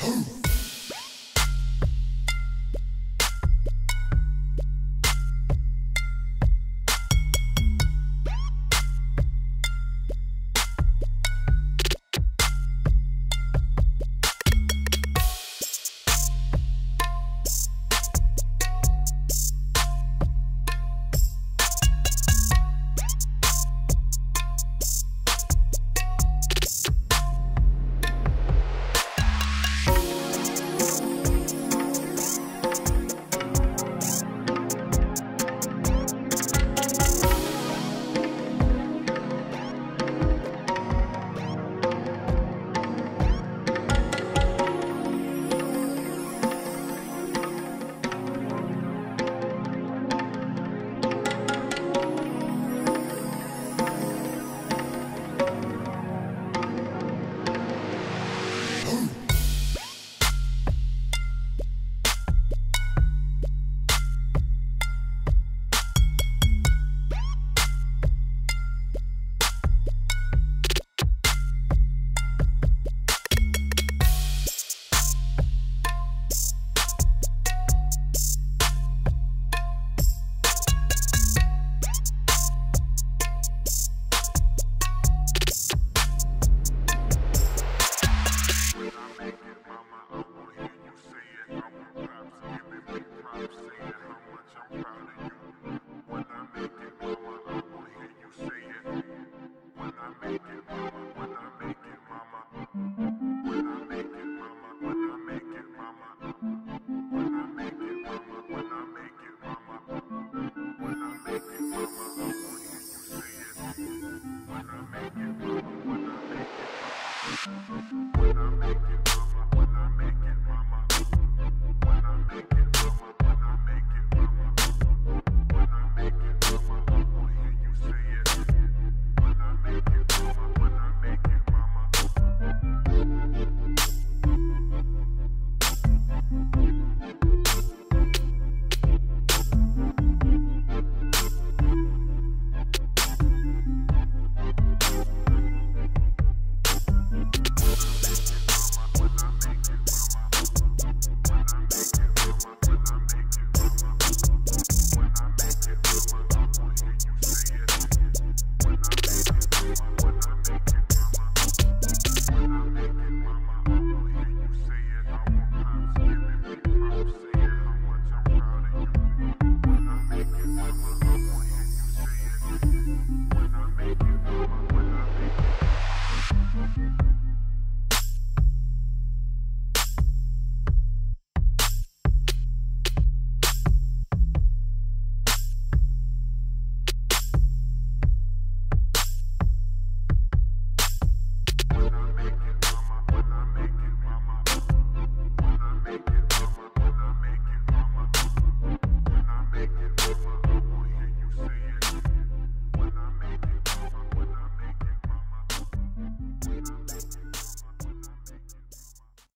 Two.